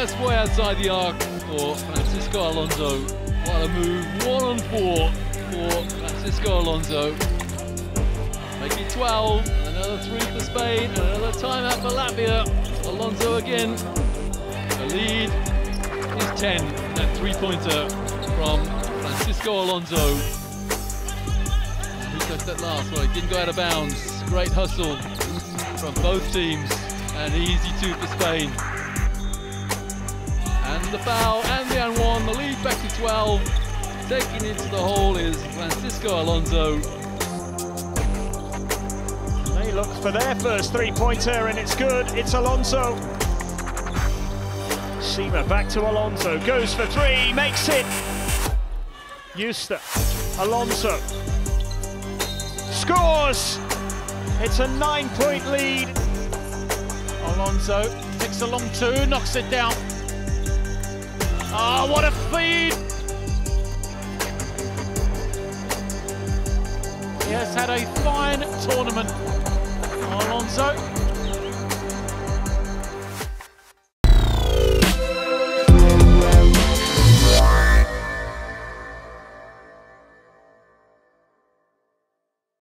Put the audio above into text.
that's way outside the arc for Francisco Alonso. What a move. One on four for Francisco Alonso. Make it 12. Another three for Spain. Another timeout for Latvia. Alonso again. The lead is 10. That three-pointer from Francisco Alonso. Who touched that last? Well, it didn't go out of bounds. Great hustle from both teams. And easy two for Spain. And the foul and the and one. The lead back to 12. Taking it to the hole is Francisco Alonso. They look for their first three-pointer and it's good. It's Alonso. Sima back to Alonso. Goes for three. Makes it. Yusta. Alonso. Scores. It's a nine-point lead. Alonso takes a long two, knocks it down. Oh, what a feed! He has had a fine tournament. Alonso